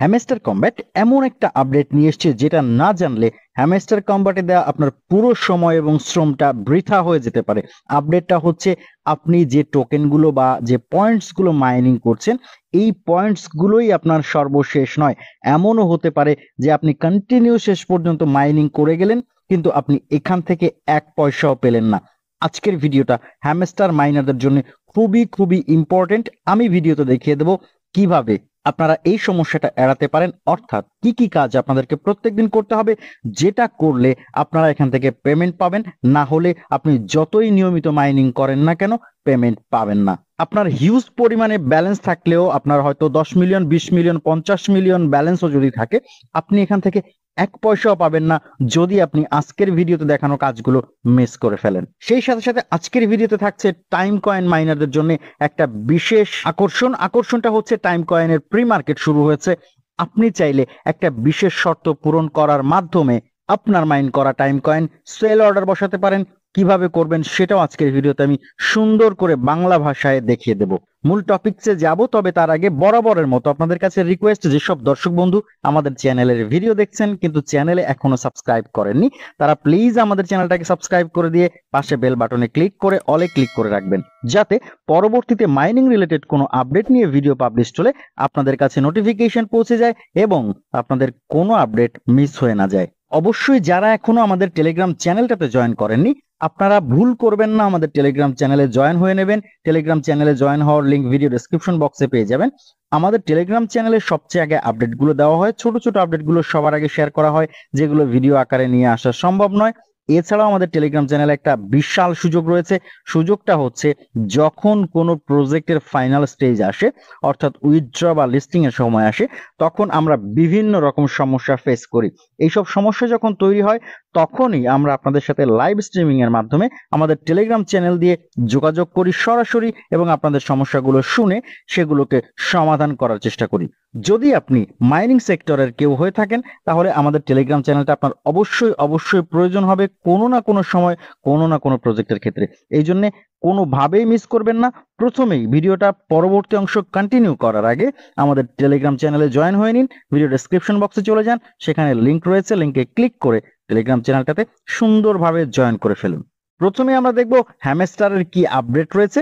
Hamster combat এমন একটা update নিয়ে এসছে যেটা না জানলে হ্যামেস্টার কম্ব্যাটে দেওয়া আপনার পুরো সময় এবং শ্রমটা বৃথা হয়ে যেতে পারে। আপডেটটা হচ্ছে আপনি যে টোকেনগুলো বা যে পয়েন্টসগুলো মাইনিং করছেন, এই পয়েন্টসগুলোই আপনার সর্বশেষ নয়। এমনও হতে পারে যে আপনি কন্টিনিউ শেষ পর্যন্ত মাইনিং করে গেলেন, কিন্তু আপনি এখান থেকে এক পয়সাও পেলেন না। আজকের ভিডিওটা হ্যামেস্টার মাইনারদের জন্য খুবই খুবই ইম্পর্টেন্ট আমি ভিডিওতে দেখিয়ে দেবো কীভাবে আপনারা এই সমস্যাটা এড়াতে পারেন। অর্থাৎ কি কি কাজ আপনাদেরকে প্রত্যেক দিন করতে হবে, যেটা করলে আপনারা এখান থেকে পেমেন্ট পাবেন। না হলে আপনি যতই নিয়মিত মাইনিং করেন না কেন পেমেন্ট পাবেন না। আপনার হিউজ পরিমাণে ব্যালেন্স থাকলেও আপনার হয়তো দশ মিলিয়ন বিশ মিলিয়ন পঞ্চাশ মিলিয়ন ব্যালেন্সও যদি থাকে, আপনি এখান থেকে এক পয়সাও পাবেন না যদি আপনি আজকের ভিডিওতে দেখানো কাজগুলো মিস করে ফেলেন। সেই সাথে সাথে আজকের ভিডিওতে থাকছে টাইম কয়েন মাইনারদের জন্য একটা বিশেষ আকর্ষণ। আকর্ষণটা হচ্ছে টাইম কয়েনের প্রি মার্কেট শুরু হয়েছে। আপনি চাইলে একটা বিশেষ শর্ত পূরণ করার মাধ্যমে আপনার মাইন করা টাইম কয়েন সেল অর্ডার বসাতে পারেন। কীভাবে করবেন সেটাও আজকের ভিডিওতে আমি সুন্দর করে বাংলা ভাষায় দেখিয়ে দেব। মূল টপিকসে যাব, তবে তার আগে বরাবরের মতো আপনাদের কাছে রিকোয়েস্ট যেসব দর্শক বন্ধু আমাদের চ্যানেলের ভিডিও দেখছেন, কিন্তু চ্যানেলে এখনও সাবস্ক্রাইব করেননি, তারা প্লিজ আমাদের চ্যানেলটাকে সাবস্ক্রাইব করে দিয়ে পাশে বেল বাটনে ক্লিক করে অলে ক্লিক করে রাখবেন, যাতে পরবর্তীতে মাইনিং রিলেটেড কোনো আপডেট নিয়ে ভিডিও পাবলিশ হলে আপনাদের কাছে নোটিফিকেশন পৌঁছে যায় এবং আপনাদের কোনো আপডেট মিস হয়ে না যায়। অবশ্যই যারা এখনও আমাদের টেলিগ্রাম চ্যানেলটাতে জয়েন করেননি, আপনারা ভুল করবেন না, আমাদের টেলিগ্রাম চ্যানেলে জয়েন হয়ে নেবেন। টেলিগ্রাম চ্যানেলে জয়েন হওয়ার লিঙ্ক ভিডিও ডিসক্রিপশন বক্সে পেয়ে যাবেন। আমাদের টেলিগ্রাম চ্যানেলে সবচেয়ে আগে আপডেটগুলো দেওয়া হয়। ছোট ছোট আপডেটগুলো সবার আগে শেয়ার করা হয়, যেগুলো ভিডিও আকারে নিয়ে আসা সম্ভব নয়। এছাড়াও আমাদের টেলিগ্রাম চ্যানেলে একটা বিশাল সুযোগ রয়েছে। সুযোগটা হচ্ছে যখন কোনো প্রজেক্টের ফাইনাল স্টেজ আসে, অর্থাৎ উইথড্র বা লিস্টিং এর সময় আসে, তখন আমরা বিভিন্ন রকম সমস্যা ফেস করি। এইসব সমস্যা যখন তৈরি হয়, তখনই আমরা আপনাদের সাথে লাইভ স্ট্রিমিং এর মাধ্যমে আমাদের টেলিগ্রাম চ্যানেল দিয়ে যোগাযোগ করি সরাসরি এবং আপনাদের সমস্যাগুলো শুনে সেগুলোকে সমাধান করার চেষ্টা করি। যদি আপনি মাইনিং সেক্টরের কেউ হয়ে থাকেন, তাহলে আমাদের টেলিগ্রাম চ্যানেলটা আপনার অবশ্যই অবশ্যই প্রয়োজন হবে কোনো না কোনো সময়, কোনো না কোনো প্রজেক্টের ক্ষেত্রে। এই জন্যে কোনোভাবেই মিস করবেন না। প্রথমেই ভিডিওটা পরবর্তী অংশ কন্টিনিউ করার আগে আমাদের টেলিগ্রাম চ্যানেলে জয়েন হয়ে নিন। ভিডিও ডেসক্রিপশন বক্সে চলে যান। সেখানে লিঙ্ক রয়েছে লিংকে ক্লিক করে টেলিগ্রাম চ্যানেলটাতে সুন্দরভাবে জয়েন করে ফেলুন। প্রথমে আমরা দেখব হ্যামেস্টারের কি আপডেট রয়েছে।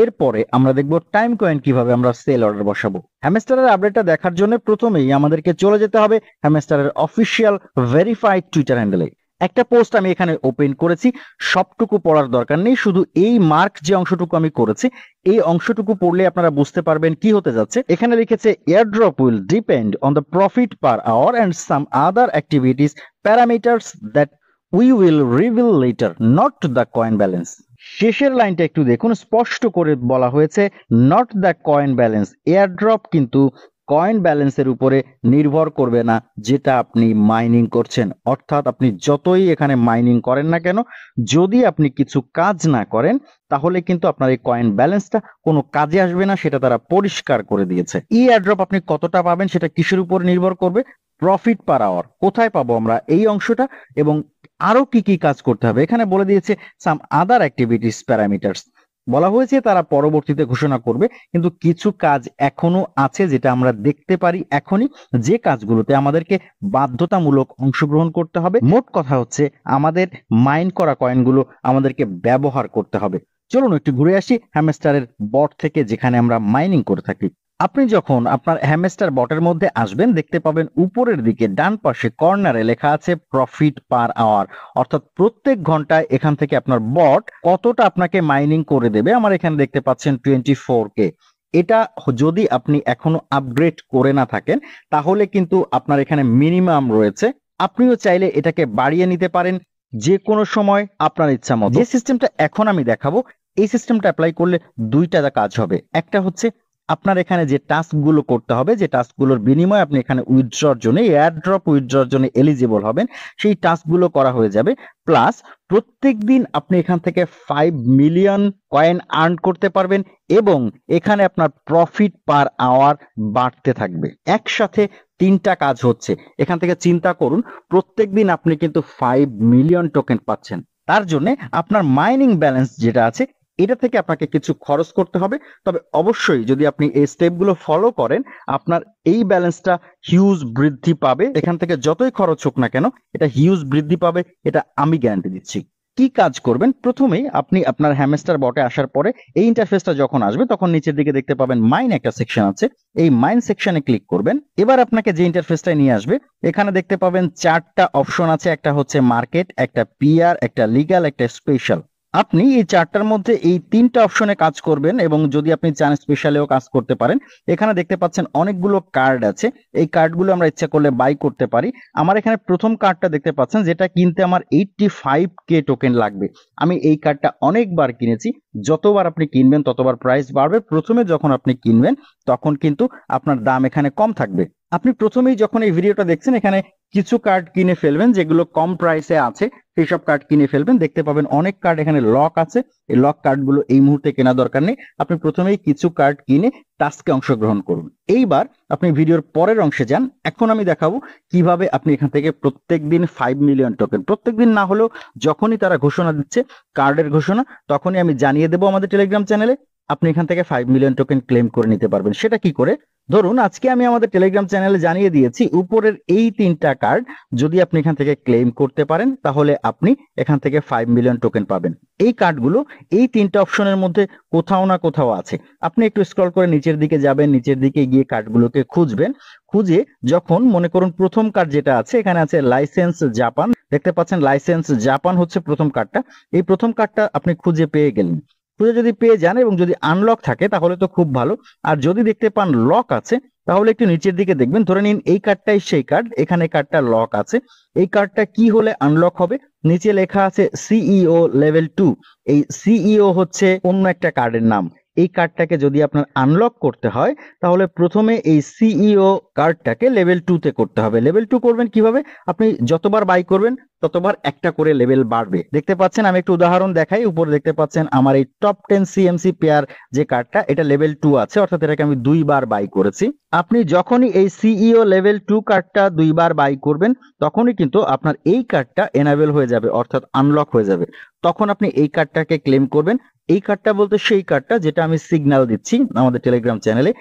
এরপরে আমরা দেখব টাইম কয়েন কীভাবে আমরা সেল অর্ডার বসাবো। হ্যামেস্টারের আপডেটটা দেখার জন্য প্রথমেই আমাদেরকে চলে যেতে হবে হ্যামেস্টারের অফিসিয়াল ভেরিফাইড টুইটার হ্যান্ডেলে একটা পোস্ট আমি এখানে ওপেন করেছি, সবটুকু পড়ার দরকার নেই, শুধু এই মার্ক যে অংশটুকু আমি করেছি, এই অংশটুকু পড়লে আপনারা বুঝতে পারবেন কি হতে যাচ্ছে। এখানে লিখেছে airdrop will depend on the profit per hour and some other activities parameters that we will reveal later not the coin balance শেষের লাইনটা একটু দেখুন। স্পষ্ট করে বলা হয়েছে not the coin balance airdrop কিন্তু কয়েন ব্যালেন্সের উপরে নির্ভর করবে না যেটা আপনি মাইনিং করছেন। অর্থাৎ আপনি যতই এখানে মাইনিং করেন না কেন, যদি আপনি কিছু কাজ না করেন, তাহলে কিন্তু আপনার এই কয়েন ব্যালেন্সটা কোনো কাজে আসবে না, সেটা তারা পরিষ্কার করে দিয়েছে। ই এয়ারড্রপ আপনি কতটা পাবেন সেটা কিসের উপর নির্ভর করবে? প্রফিট পার আওয়ার কোথায় পাবো আমরা এই অংশটা? এবং আরও কি কি কাজ করতে হবে? এখানে বলে দিয়েছে সাম আদার অ্যাক্টিভিটিস প্যারামিটার্স বলা হয়েছে তারা পরবর্তীতে ঘোষণা করবে, কিন্তু কিছু কাজ এখনও আছে যেটা আমরা দেখতে পারি এখনই। যে কাজগুলোতে আমাদেরকে বাধ্যতামূলক অংশগ্রহণ করতে হবে, মোট কথা হচ্ছে আমাদের মাইন্ড করা কয়েনগুলো আমাদেরকে ব্যবহার করতে হবে। চলুন একটু ঘুরে আসি হ্যামস্টারের বট থেকে যেখানে আমরা মাইনিং করে থাকি। আপনি যখন আপনার হ্যামেস্টার বটের মধ্যে আসবেন, দেখতে পাবেন উপরের দিকে ডান পাশে কর্নারে লেখা আছে প্রফিট পার আওয়ার। অর্থাৎ প্রত্যেক ঘন্টায় এখান থেকে আপনার বট কতটা আপনাকে মাইনিং করে দেবে, আমার এখানে দেখতে পাচ্ছেন টোয়েন্টি ফোর কে। এটা যদি আপনি এখনও আপগ্রেড করে না থাকেন, তাহলে কিন্তু আপনার এখানে মিনিমাম রয়েছে। আপনিও চাইলে এটাকে বাড়িয়ে নিতে পারেন যে কোনো সময় আপনার ইচ্ছা মতো। যে সিস্টেমটা এখন আমি দেখাবো, এই সিস্টেমটা অ্যাপ্লাই করলে দুইটা কাজ হবে। একটা হচ্ছে আপনার এখানে যে টাস্কগুলো করতে হবে, যে টাস্কগুলোর বিনিময়ে আপনি এখানে উইথড্রর জন্য এয়ারড্রপ উইথড্রর জন্য এলিজিবল হবেন, সেই টাস্কগুলো করা হয়ে যাবে। প্লাস প্রত্যেক দিন আপনি এখান থেকে ফাইভ মিলিয়ন কয়েন আর্ন করতে পারবেন এবং এখানে আপনার প্রফিট পার আওয়ার বাড়তে থাকবে। একসাথে তিনটা কাজ হচ্ছে। এখান থেকে চিন্তা করুন প্রত্যেক দিন আপনি কিন্তু ফাইভ মিলিয়ন টোকেন পাচ্ছেন। তার জন্য আপনার মাইনিং ব্যালেন্স যেটা আছে এটা থেকে আপনাকে কিছু খরচ করতে হবে। তবে অবশ্যই যদি আপনি এই স্টেপগুলো ফলো করেন, আপনার এই ব্যালেন্সটা হিউজ বৃদ্ধি পাবে। এখান থেকে যতই খরচ হোক না কেন, এটা হিউজ বৃদ্ধি পাবে। এটা আমি গ্যারান্টি দিচ্ছি। কি কাজ করবেন? প্রথমেই আপনি আপনার হ্যামেস্টার বটে আসার পরে এই ইন্টারফেসটা যখন আসবে, তখন নিচের দিকে দেখতে পাবেন মাইন একটা সেকশন আছে। এই মাইন সেকশনে ক্লিক করবেন। এবার আপনাকে যে ইন্টারফেসটা নিয়ে আসবে, এখানে দেখতে পাবেন চারটা অপশন আছে। একটা হচ্ছে মার্কেট একটা পিআর একটা লিগ্যাল একটা স্পেশাল আপনি এই চারটার মধ্যে এই তিনটা অপশনে কাজ করবেন এবং যদি আপনি চান স্পেশালেও কাজ করতে পারেন, এখানে দেখতে পাচ্ছেন অনেকগুলো কার্ড আছে। এই কার্ডগুলো আমরা ইচ্ছা করলে বাই করতে পারি। আমার এখানে প্রথম কার্ডটা দেখতে পাচ্ছেন, যেটা কিনতে আমার এইটটি ফাইভ কে টোকেন লাগবে। আমি এই কার্ডটা অনেকবার কিনেছি। যতবার আপনি কিনবেন, ততবার প্রাইস বাড়বে। প্রথমে যখন আপনি কিনবেন, তখন কিন্তু আপনার দাম এখানে কম থাকবে। আপনি প্রথমেই যখন এই ভিডিওটা দেখছেন, এখানে কিছু কার্ড কিনে ফেলবেন, যেগুলো কম প্রাইসে আছে, সেই সব কার্ড কিনে ফেলবেন। দেখতে পাবেন অনেক কার্ড এখানে লক আছে। এই লক কার্ডগুলো এই মুহূর্তে কেনা দরকার নেই। আপনি প্রথমেই কিছু কার্ড কিনে টাস্কে অংশগ্রহণ করুন। এইবার আপনি ভিডিওর পরের অংশে যান। এখন আমি দেখাবো কীভাবে আপনি এখান থেকে প্রত্যেক দিন ফাইভ মিলিয়ন টোকেন প্রত্যেক দিন না হলেও যখনই তারা ঘোষণা দিচ্ছে কার্ডের ঘোষণা, তখনই আমি জানিয়ে দেবো আমাদের টেলিগ্রাম চ্যানেলে আপনি এখান থেকে ফাইভ মিলিয়ন টোকেন ক্লেম করে নিতে পারবেন। সেটা কি করে? ধরুন, আজকে আমি আমাদের টেলিগ্রাম চ্যানেলে জানিয়ে দিয়েছি, উপরের এই তিনটা কার্ড যদি আপনি এখান থেকে ক্লেম করতে পারেন, তাহলে আপনি এখান থেকে ফাইভ মিলিয়ন টোকেন পাবেন। এই কার্ডগুলো এই তিনটা অপশনের মধ্যে কোথাও না কোথাও আছে। আপনি একটু স্ক্রল করে নিচের দিকে যাবেন, নিচের দিকে গিয়ে কার্ডগুলোকে খুঁজবেন। খুঁজে যখন মনে করুন প্রথম কার্ড যেটা আছে, এখানে আছে লাইসেন্স জাপান দেখতে পাচ্ছেন লাইসেন্স জাপান হচ্ছে প্রথম কার্ডটা এই প্রথম কার্ডটা আপনি খুঁজে পেয়ে গেলেন। খুঁজে যদি পেয়ে যান এবং যদি আনলক থাকে, তাহলে তো খুব ভালো। আর যদি দেখতে পান লক আছে, তাহলে একটু নিচের দিকে দেখবেন। ধরে নিন এই কার্ডটাই সেই কার্ড এখানে কার্ডটা লক আছে। এই কার্ডটা কি হলে আনলক হবে? নিচে লেখা আছে সিইও লেভেল টু এই সিইও হচ্ছে অন্য একটা কার্ডের নাম। এই কার্ডটাকে যদি আপনার আনলক করতে হয়, তাহলে প্রথমে এই সিইও কার্ডটাকে লেভেল টুতে করতে হবে। লেভেল টু করবেন কীভাবে? আপনি যতবার বাই করবেন, ততবার একটা করে লেভেল বাড়বে। দেখতে পাচ্ছেন, আমি একটু উদাহরণ দেখাই। উপরে দেখতে পাচ্ছেন, আমার এই টপ টেন সিএমসি পেয়ার যে কার্ডটা এটা লেভেল টু আছে, অর্থাৎ এটাকে আমি দুইবার বাই করেছি। আপনি যখনই এই সিইও লেভেল টু কার্ডটা দুইবার বাই করবেন, তখনই কিন্তু আপনার এই কার্ডটা এনাবেল হয়ে যাবে, অর্থাৎ আনলক হয়ে যাবে। তখন আপনি এই কার্ডটাকে ক্লেম করবেন এই কার্ডটা বলতে সেই কার্ডটা যেটা আমি সিগন্যাল দিচ্ছি আমাদের টেলিগ্রাম চ্যানেলে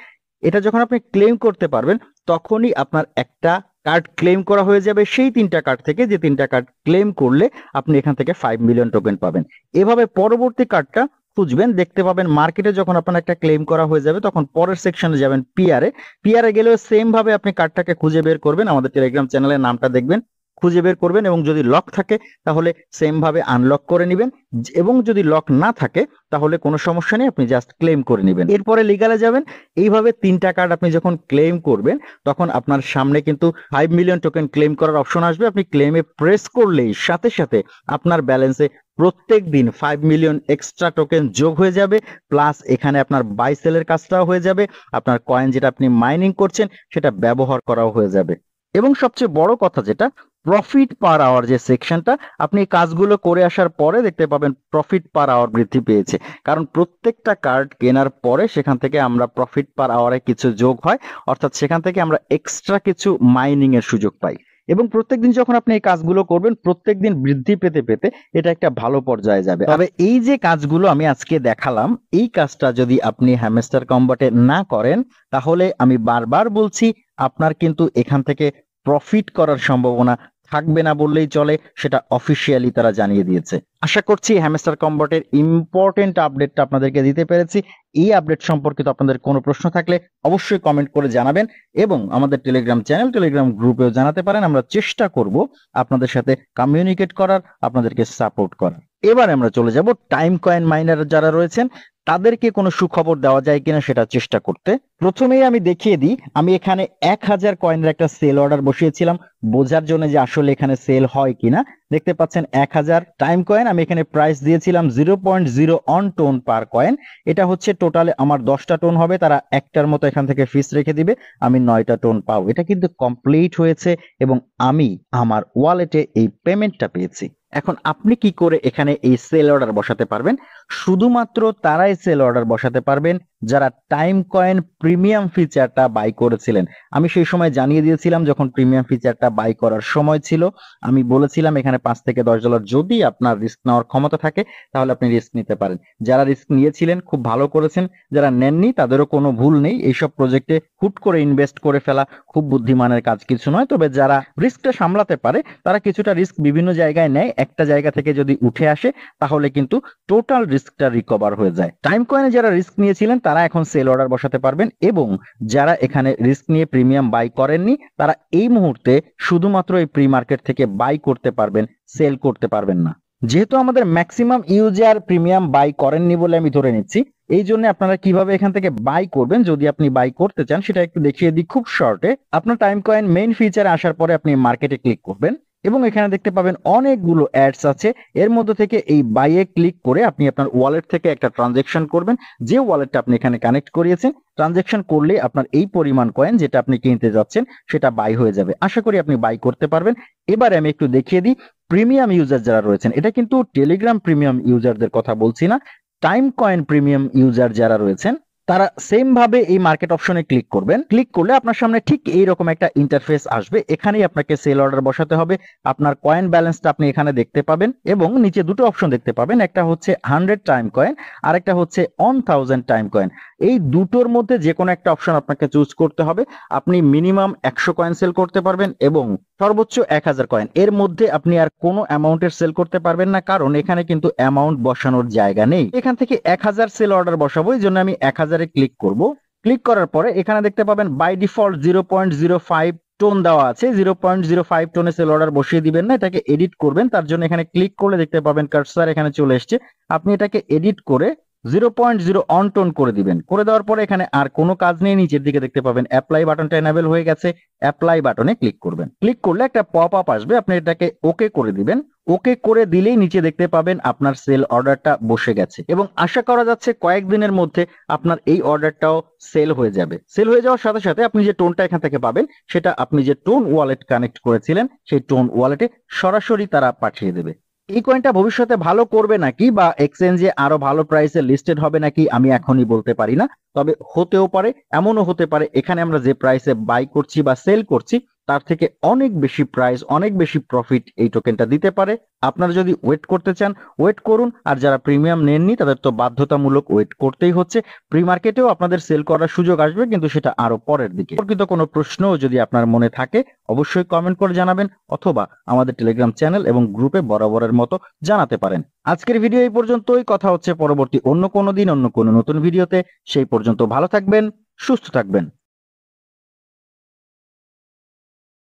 এটা যখন আপনি ক্লেম করতে পারবেন, তখনই আপনার একটা কার্ড ক্লেম করা হয়ে যাবে সেই তিনটা কার্ড থেকে। যে তিনটা কার্ড ক্লেম করলে আপনি এখান থেকে ফাইভ মিলিয়ন টোকেন পাবেন। এভাবে পরবর্তী কার্ডটা খুঁজবেন, দেখতে পাবেন মার্কেটে যখন আপনার একটা ক্লেম করা হয়ে যাবে, তখন পরের সেকশনে যাবেন পিয়ারে পিয়ারে গেলেও সেম ভাবে আপনি কার্ডটাকে খুঁজে বের করবেন। আমাদের টেলিগ্রাম চ্যানেলের নামটা দেখবেন। খুঁজে বের করবেন এবং যদি লক থাকে, তাহলে সেম ভাবে আনলক করে নেবেন। এবং যদি লক না থাকে, তাহলে কোনো সমস্যা নেই, আপনি জাস্ট ক্লেম করে নেবেন। এরপরে লিগালে যাবেন। এইভাবে তিনটা কার্ড আপনি যখন ক্লেম করবেন, তখন আপনার সামনে কিন্তু ফাইভ মিলিয়ন টোকেন ক্লেম করার অপশন আসবে। আপনি ক্লেমে প্রেস করলেই সাথে সাথে আপনার ব্যালেন্সে প্রত্যেক দিন ফাইভ মিলিয়ন এক্সট্রা টোকেন যোগ হয়ে যাবে। প্লাস এখানে আপনার বাই সেলের কাজটাও হয়ে যাবে। আপনার কয়েন যেটা আপনি মাইনিং করছেন, সেটা ব্যবহার করাও হয়ে যাবে। এবং সবচেয়ে বড় কথা যেটা প্রফিট পার আওয়ার যে সেকশনটা আপনি কাজগুলো করে আসার পরে দেখতে পাবেন প্রফিট পার আওয়ার বৃদ্ধি পেয়েছে। কারণ প্রত্যেকটা কার্ড কেনার পরে সেখান থেকে আমরা প্রফিট পার আওয়ারে কিছু যোগ হয়, অর্থাৎ সেখান থেকে আমরা এক্সট্রা কিছু মাইনিং এর সুযোগ পাই। এবং প্রত্যেকদিন যখন আপনি এই কাজগুলো করবেন প্রত্যেক দিন বৃদ্ধি পেতে পেতে এটা একটা ভালো পর্যায়ে যাবে। তবে এই যে কাজগুলো আমি আজকে দেখালাম, এই কাজটা যদি আপনি হ্যামেস্টার কম্বাটে না করেন, তাহলে আমি বারবার বলছি, আপনার কিন্তু এখান থেকে প্রফিট করার সম্ভাবনা থাকবে না বললেই চলে, সেটা অফিসিয়ালি তারা জানিয়ে দিয়েছে। আশা করছি হ্যামস্টার কম্বটের ইম্পর্টেন্ট আপডেটটা আপনাদেরকে দিতে পেরেছি। এই আপডেট সম্পর্কিত আপনাদের কোনো প্রশ্ন থাকলে অবশ্যই কমেন্ট করে জানাবেন এবং আমাদের টেলিগ্রাম চ্যানেল টেলিগ্রাম গ্রুপেও জানাতে পারেন। আমরা চেষ্টা করব আপনাদের সাথে কমিউনিকেট করার, আপনাদেরকে সাপোর্ট করার। এবার আমরা চলে যাব টাইম কয়েন মাইনার যারা রয়েছেন তাদেরকে কোনো সুখবর দেওয়া যায় কিনা সেটা চেষ্টা করতে। প্রথমেই আমি দেখিয়ে দিই, আমি এখানে এক হাজার কয়েনের একটা সেল অর্ডার বসিয়েছিলাম। বোঝার জন্য যে আসলে এখানে সেল হয় কিনা। দেখতে পাচ্ছেন এক হাজার টাইম কয়েন আমি এখানে প্রাইস দিয়েছিলাম zero point zero one TON per coin এটা হচ্ছে টোটালে আমার দশটা টোন হবে, তারা একটার মতো এখান থেকে ফিস রেখে দিবে, আমি নয়টা টোন পাবো। এটা কিন্তু কমপ্লিট হয়েছে এবং আমি আমার ওয়ালেটে এই পেমেন্টটা পেয়েছি। এখন আপনি কি করে এখানে এই সেল অর্ডার বসাতে পারবেন? শুধুমাত্র তারাই সেল অর্ডার বসাতে পারবেন। যারা টাইম কয়েন প্রিমিয়াম ফিচারটা বাই করেছিলেন। আমি সেই সময় জানিয়ে দিয়েছিলাম যখন প্রিমিয়াম ফিচারটা বাই করার সময় ছিল, আমি বলেছিলাম এখানে পাঁচ থেকে দশ ডলার যদি আপনার রিস্ক নেওয়ার ক্ষমতা থাকে, তাহলে আপনি রিস্ক নিতে পারেন। যারা রিস্ক নিয়েছিলেন, খুব ভালো করেছেন। যারা নেননি, তাদেরও কোনো ভুল নেই। এইসব প্রজেক্টে হুট করে ইনভেস্ট করে ফেলা খুব বুদ্ধিমানের কাজ কিছু নয়। তবে যারা রিস্কটা সামলাতে পারে, তারা কিছুটা রিস্ক বিভিন্ন জায়গায় নেয়। একটা জায়গা থেকে যদি উঠে আসে, তাহলে কিন্তু টোটাল রিস্কটা রিকভার হয়ে যায়। টাইম কয়েনে যারা রিস্ক নিয়েছিলেন, তারা এখন সেল অর্ডার বসাতে পারবেন এবং যারা এখানে রিস্ক নিয়ে প্রিমিয়াম বাই করেননি, তারা এই মুহূর্তে শুধুমাত্র এই প্রি মার্কেট থেকে বাই করতে পারবেন সেল করতে পারবেন না। যেহেতু আমাদের ম্যাক্সিমাম ইউজার প্রিমিয়াম বাই করেননি বলে আমি ধরে নিচ্ছি, এই জন্য আপনারা কীভাবে এখান থেকে বাই করবেন যদি আপনি বাই করতে চান সেটা একটু দেখিয়ে দিই খুব শর্টে আপনার টাইম কয়েন মেইন ফিচারে আসার পরে আপনি মার্কেটে ক্লিক করবেন। এবং এখানে দেখতে পাবেন অনেকগুলো অ্যাডস আছে। এর মধ্যে থেকে এই বাইয়ে ক্লিক করে আপনি আপনার ওয়ালেট থেকে একটা ট্রানজেকশন করবেন। যে ওয়ালেটটা আপনি এখানে কানেক্ট করিয়েছেন ট্রানজেকশন করলে আপনার এই পরিমাণ কয়েন যেটা আপনি কিনতে যাচ্ছেন, সেটা বাই হয়ে যাবে। আশা করি আপনি বাই করতে পারবেন। এবারে আমি একটু দেখিয়ে দিই প্রিমিয়াম ইউজার যারা রয়েছেন। এটা কিন্তু টেলিগ্রাম প্রিমিয়াম ইউজারদের কথা বলছি না। টাইম কয়েন প্রিমিয়াম ইউজার যারা রয়েছেন তারা সেম ভাবে এই মার্কেট অপশনে ক্লিক করবেন। ক্লিক করলে আপনার সামনে ঠিক এই রকম একটা ইন্টারফেস আসবে। এখানেই আপনাকে সেল অর্ডার বসাতে হবে। আপনার কয়েন ব্যালেন্সটা আপনি এখানে দেখতে পাবেন এবং নিচে দুটো অপশন দেখতে পাবেন। একটা হচ্ছে হান্ড্রেড টাইম কয়েন আর একটা হচ্ছে অন থাউজেন্ড টাইম কয়েন এই দুটোর মধ্যে যে কোনো একটা অপশন আপনাকে চুজ করতে হবে। আপনি মিনিমাম একশো কয়েন সেল করতে পারবেন এবং সর্বোচ্চ এক হাজার কয়েন এর মধ্যে আপনি আর কোনো অ্যামাউন্টের সেল করতে পারবেন না, কারণ এখানে কিন্তু অ্যামাউন্ট বসানোর জায়গা নেই। এখান থেকে এক হাজার সেল অর্ডার বসাবো, এই জন্য আমি এক হাজারে ক্লিক করব। ক্লিক করার পরে এখানে দেখতে পাবেন by default zero point zero five TON দেওয়া আছে। জিরো পয়েন্ট জিরো ফাইভ টোনে সেল অর্ডার বসিয়ে দিবেন না, এটাকে এডিট করবেন। তার জন্য এখানে ক্লিক করলে দেখতে পাবেন কার্সার এখানে চলে এসছে। আপনি এটাকে এডিট করে zero point zero one TON করে দিবেন। করে দেওয়ার পরে এখানে আর কোনো কাজ নেই, নিচের দিকে দেখতে পাবেন অ্যাপ্লাই বাটনটা এনাবেল হয়ে গেছে অ্যাপ্লাই বাটনে ক্লিক করবেন। ক্লিক করলে একটা পপ আপ আসবে, আপনি এটাকে ওকে করে দিবেন। ওকে করে দিলেই নিচে দেখতে পাবেন আপনার সেল অর্ডারটা বসে গেছে এবং আশা করা যাচ্ছে কয়েকদিনের মধ্যে আপনার এই অর্ডারটাও সেল হয়ে যাবে। সেল হয়ে যাওয়ার সাথে সাথে আপনি যে টোনটা এখান থেকে পাবেন, সেটা আপনি যে টোন ওয়ালেট কানেক্ট করেছিলেন, সেই টোন ওয়ালেটে সরাসরি তারা পাঠিয়ে দেবে। এই কয়েনটা ভবিষ্যতে ভালো করবে নাকি বা এক্সচেঞ্জে আরও ভালো প্রাইসে লিস্টেড হবে নাকি আমি এখনই বলতে পারি না। তবে হতেও পারে, এমনও হতে পারে, এখানে আমরা যে প্রাইসে বাই করছি বা সেল করছি তার থেকে অনেক বেশি প্রাইস অনেক বেশি প্রফিট এই টোকেনটা দিতে পারে। আপনারা যদি ওয়েট করতে চান ওয়েট করুন। আর যারা প্রিমিয়াম নেননি, তাদের তো বাধ্যতামূলক ওয়েট করতেই হচ্ছে। প্রি মার্কেটেও আপনাদের সেল করার সুযোগ আসবে, কিন্তু সেটা আরও পরের দিকে। প্রকৃত কোনো প্রশ্ন যদি আপনার মনে থাকে, অবশ্যই কমেন্ট করে জানাবেন, অথবা আমাদের টেলিগ্রাম চ্যানেল এবং গ্রুপে বরাবরের মতো জানাতে পারেন। আজকের ভিডিও এই পর্যন্তই। কথা হচ্ছে পরবর্তী অন্য কোনো দিন, অন্য কোনো নতুন ভিডিওতে সেই পর্যন্ত ভালো থাকবেন, সুস্থ থাকবেন।